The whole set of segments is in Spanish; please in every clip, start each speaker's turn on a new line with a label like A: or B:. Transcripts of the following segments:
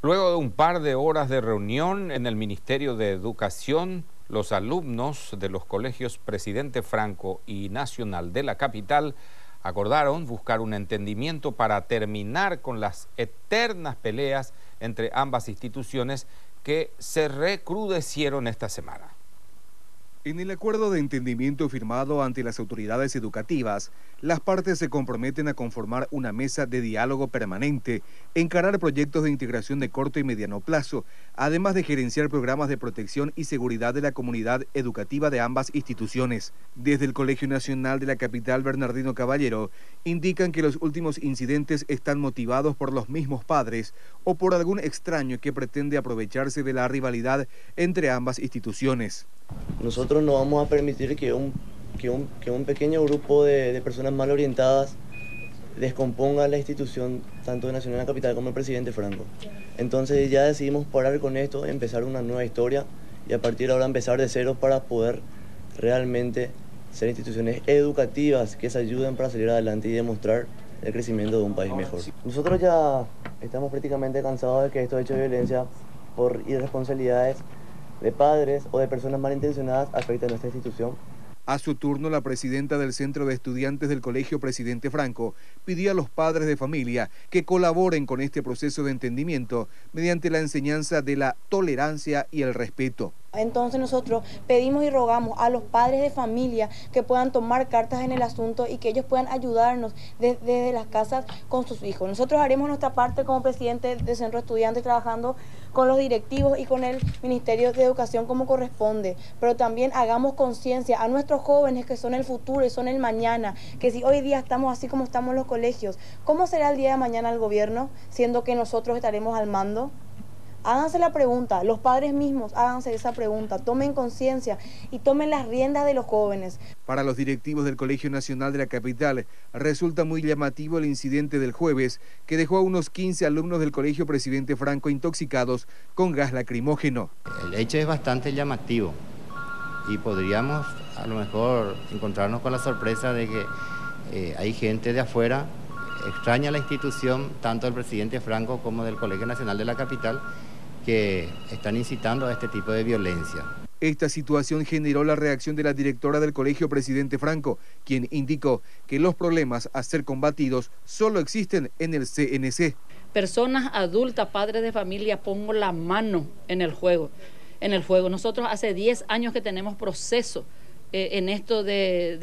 A: Luego de un par de horas de reunión en el Ministerio de Educación, los alumnos de los colegios Presidente Franco y Nacional de la capital acordaron buscar un entendimiento para terminar con las eternas peleas entre ambas instituciones que se recrudecieron esta semana.
B: En el acuerdo de entendimiento firmado ante las autoridades educativas, las partes se comprometen a conformar una mesa de diálogo permanente, encarar proyectos de integración de corto y mediano plazo, además de gerenciar programas de protección y seguridad de la comunidad educativa de ambas instituciones. Desde el Colegio Nacional de la capital Bernardino Caballero, indican que los últimos incidentes están motivados por los mismos padres o por algún extraño que pretende aprovecharse de la rivalidad entre ambas instituciones.
C: Nosotros no vamos a permitir que un, que un, pequeño grupo de, personas mal orientadas descomponga la institución tanto de Nacional Capital como el presidente Franco. Entonces ya decidimos parar con esto, empezar una nueva historia y a partir de ahora empezar de cero para poder realmente ser instituciones educativas que se ayuden para salir adelante y demostrar el crecimiento de un país mejor. Nosotros ya estamos prácticamente cansados de que estos hechos de violencia por irresponsabilidades de padres o de personas malintencionadas afecta a nuestra institución.
B: A su turno, la presidenta del Centro de Estudiantes del Colegio Presidente Franco pidió a los padres de familia que colaboren con este proceso de entendimiento mediante la enseñanza de la tolerancia y el respeto.
D: Entonces nosotros pedimos y rogamos a los padres de familia que puedan tomar cartas en el asunto y que ellos puedan ayudarnos desde, las casas con sus hijos. Nosotros haremos nuestra parte como presidente del centro de estudiantes trabajando con los directivos y con el Ministerio de Educación como corresponde, pero también hagamos conciencia a nuestros jóvenes que son el futuro y son el mañana, que si hoy día estamos así como estamos en los colegios, ¿cómo será el día de mañana el gobierno siendo que nosotros estaremos al mando? Háganse la pregunta, los padres mismos háganse esa pregunta, tomen conciencia y tomen las riendas de los jóvenes.
B: Para los directivos del Colegio Nacional de la Capital, resulta muy llamativo el incidente del jueves que dejó a unos 15 alumnos del Colegio Presidente Franco intoxicados con gas lacrimógeno.
E: El hecho es bastante llamativo y podríamos a lo mejor encontrarnos con la sorpresa de que eh, hay gente de afuera extraña la institución tanto del presidente Franco como del Colegio Nacional de la Capital que están incitando a este tipo de violencia.
B: Esta situación generó la reacción de la directora del Colegio Presidente Franco, quien indicó que los problemas a ser combatidos solo existen en el CNC.
F: Personas adultas, padres de familia, pongo la mano en el juego. En el juego. Nosotros hace 10 años que tenemos proceso eh, en esto de,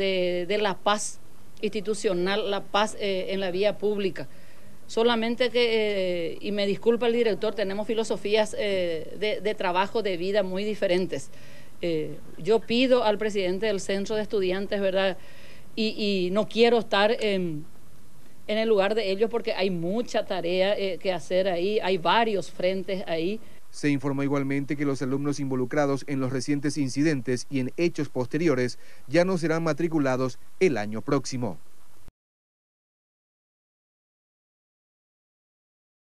F: de, la paz institucional, la paz eh, en la vía pública. Solamente que, eh, y me disculpa el director, tenemos filosofías eh, de, trabajo, de vida muy diferentes. Eh, yo pido al presidente del centro de estudiantes, ¿verdad? Y, no quiero estar en, en, el lugar de ellos porque hay mucha tarea que hacer ahí, hay varios frentes ahí.
B: Se informó igualmente que los alumnos involucrados en los recientes incidentes y en hechos posteriores ya no serán matriculados el año próximo.